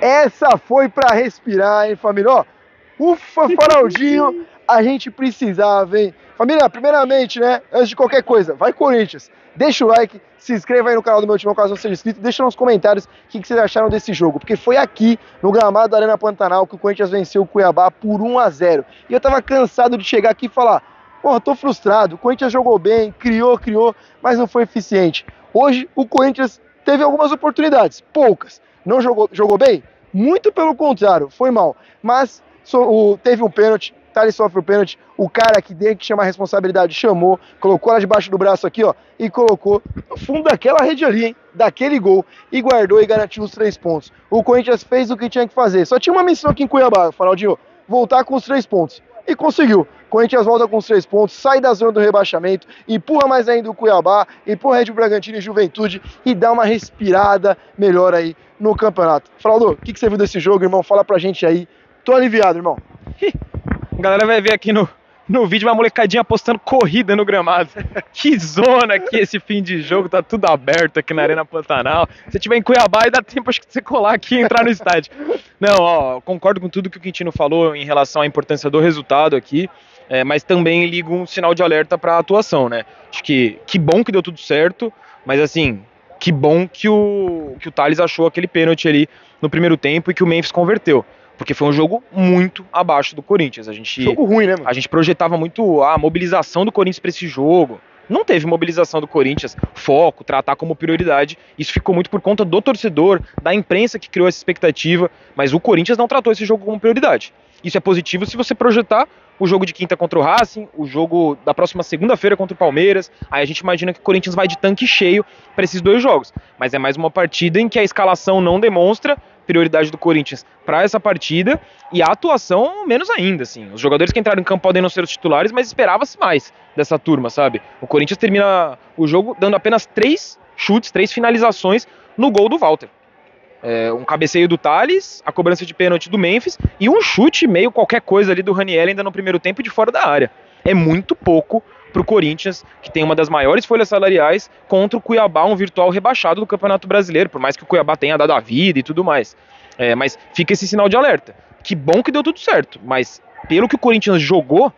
Essa foi para respirar, hein, família? Ó, ufa, Faraldinho, a gente precisava, hein? Família, primeiramente, né, antes de qualquer coisa, vai Corinthians, deixa o like, se inscreva aí no canal do meu time caso não seja inscrito, deixa nos comentários o que, que vocês acharam desse jogo, porque foi aqui, no gramado da Arena Pantanal, que o Corinthians venceu o Cuiabá por 1 a 0 E eu tava cansado de chegar aqui e falar, porra, tô frustrado, o Corinthians jogou bem, criou, criou, mas não foi eficiente. Hoje, o Corinthians teve algumas oportunidades, poucas. Não jogou, jogou bem? Muito pelo contrário, foi mal. Mas so, o, teve um pênalti, Thales sofre o pênalti, o cara que tem que chamar a responsabilidade chamou, colocou ela debaixo do braço aqui, ó, e colocou no fundo daquela rede ali, hein, daquele gol, e guardou e garantiu os três pontos. O Corinthians fez o que tinha que fazer. Só tinha uma missão aqui em Cuiabá, Faraldinho, voltar com os três pontos. E conseguiu. Corinthians volta com os três pontos, sai da zona do rebaixamento, empurra mais ainda o Cuiabá, empurra Red Bull Bragantino e Juventude e dá uma respirada melhor aí no campeonato. Fraldo, o que, que você viu desse jogo, irmão? Fala pra gente aí. Tô aliviado, irmão. A galera vai ver aqui no, no vídeo uma molecadinha postando corrida no gramado. que zona aqui esse fim de jogo, tá tudo aberto aqui na Arena Pantanal. Se tiver em Cuiabá, dá tempo acho que você colar aqui e entrar no estádio. Não, ó, concordo com tudo que o Quintino falou em relação à importância do resultado aqui. É, mas também ligo um sinal de alerta para a atuação, né? Acho que que bom que deu tudo certo, mas assim, que bom que o, que o Thales achou aquele pênalti ali no primeiro tempo e que o Memphis converteu. Porque foi um jogo muito abaixo do Corinthians. A gente, jogo ruim, né, mano? A gente projetava muito a mobilização do Corinthians para esse jogo. Não teve mobilização do Corinthians, foco, tratar como prioridade. Isso ficou muito por conta do torcedor, da imprensa que criou essa expectativa. Mas o Corinthians não tratou esse jogo como prioridade. Isso é positivo se você projetar o jogo de quinta contra o Racing, o jogo da próxima segunda-feira contra o Palmeiras. Aí a gente imagina que o Corinthians vai de tanque cheio para esses dois jogos. Mas é mais uma partida em que a escalação não demonstra prioridade do Corinthians para essa partida e a atuação menos ainda, assim. Os jogadores que entraram em campo podem não ser os titulares, mas esperava-se mais dessa turma, sabe? O Corinthians termina o jogo dando apenas três chutes, três finalizações no gol do Walter. É, um cabeceio do Thales, a cobrança de pênalti do Memphis e um chute meio qualquer coisa ali do Raniel ainda no primeiro tempo de fora da área. É muito pouco para o Corinthians, que tem uma das maiores folhas salariais, contra o Cuiabá, um virtual rebaixado do Campeonato Brasileiro, por mais que o Cuiabá tenha dado a vida e tudo mais. É, mas fica esse sinal de alerta. Que bom que deu tudo certo, mas pelo que o Corinthians jogou,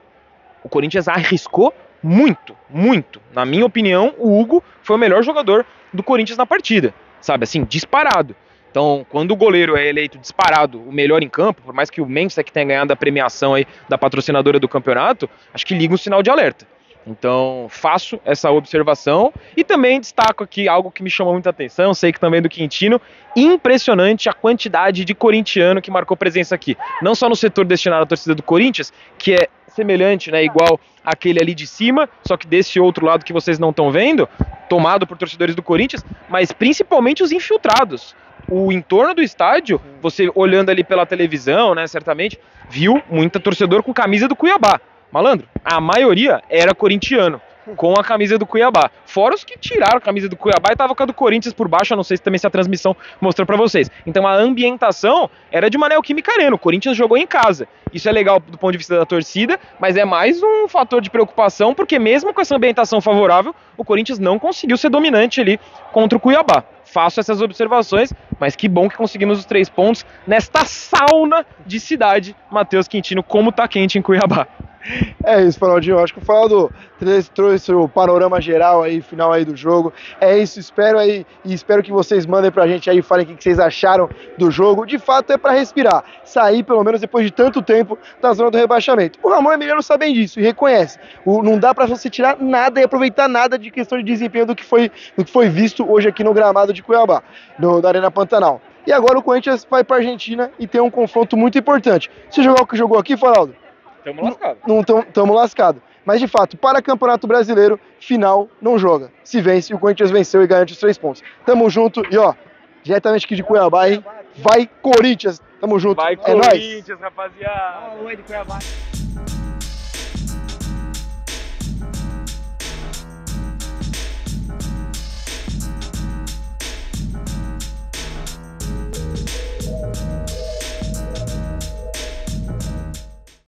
o Corinthians arriscou muito, muito. Na minha opinião, o Hugo foi o melhor jogador do Corinthians na partida, sabe? Assim, disparado. Então, quando o goleiro é eleito disparado o melhor em campo, por mais que o Memphis é que tenha ganhado a premiação aí da patrocinadora do campeonato, acho que liga um sinal de alerta. Então, faço essa observação e também destaco aqui algo que me chamou muita atenção, sei que também do Quintino, impressionante a quantidade de corintiano que marcou presença aqui. Não só no setor destinado à torcida do Corinthians, que é semelhante, né, igual aquele ali de cima, só que desse outro lado que vocês não estão vendo, tomado por torcedores do Corinthians, mas principalmente os infiltrados. O entorno do estádio, você olhando ali pela televisão, né, certamente, viu muita torcedor com camisa do Cuiabá. Malandro, a maioria era corintiano, com a camisa do Cuiabá. Fora os que tiraram a camisa do Cuiabá e tava com a do Corinthians por baixo, eu não sei se também se a transmissão mostrou para vocês. Então a ambientação era de uma Neoquímica Arena, o Corinthians jogou em casa. Isso é legal do ponto de vista da torcida, mas é mais um fator de preocupação, porque mesmo com essa ambientação favorável, o Corinthians não conseguiu ser dominante ali contra o Cuiabá. Faço essas observações, mas que bom que conseguimos os três pontos nesta sauna de cidade. Matheus Quintino, como tá quente em Cuiabá. É isso, Ronaldinho. Acho que o Faldo trouxe o panorama geral aí, final aí do jogo. É isso, espero aí e espero que vocês mandem pra gente aí, falem o que vocês acharam do jogo. De fato é para respirar, sair pelo menos depois de tanto tempo da zona do rebaixamento. O Ramon Emiliano sabe disso e reconhece. O, não dá para você tirar nada e aproveitar nada de questão de desempenho do que foi, do que foi visto hoje aqui no gramado de Cuiabá, no, da Arena Pantanal. E agora o Corinthians vai para Argentina e tem um confronto muito importante. Se jogar o que jogou aqui, Faraldo, Tamo lascado. Não estamos lascado. Mas de fato, para Campeonato Brasileiro, final não joga. Se vence, o Corinthians venceu e garante os três pontos. Tamo junto e ó, diretamente aqui de Cuiabá, hein? Vai Corinthians! Tamo junto. Vai é Corinthians, nóis. rapaziada. Oi de Cuiabá.